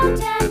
down, down.